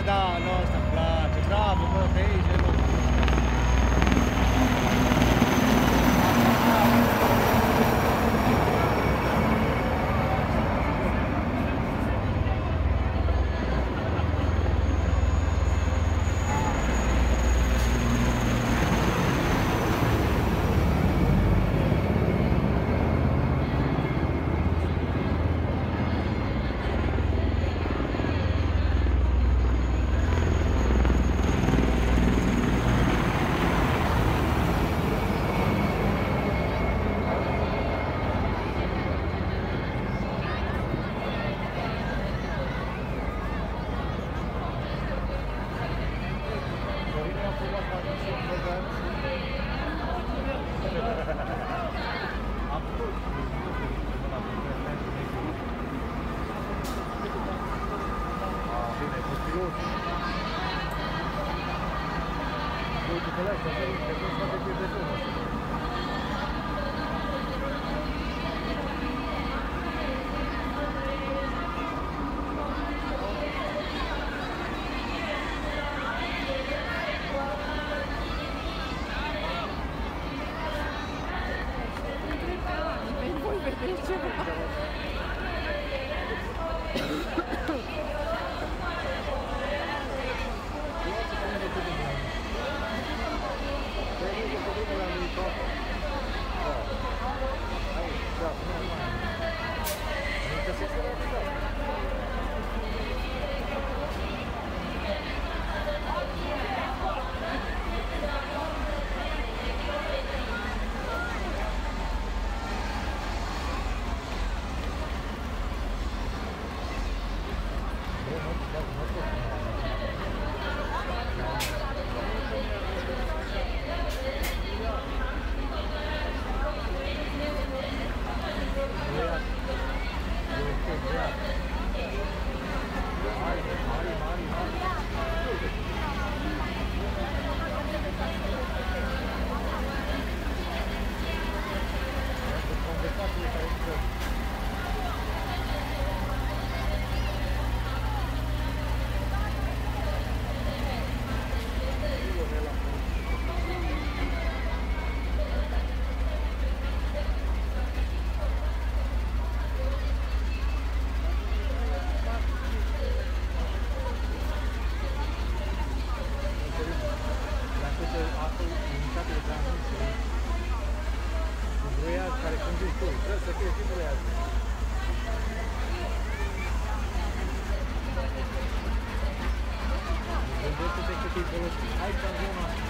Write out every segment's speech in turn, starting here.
se da, no, está Thank you. Thank you.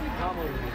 Bravo, Bravo.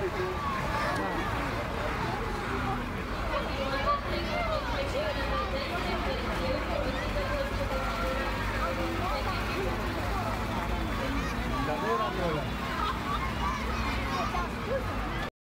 Thank you.